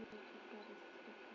New York City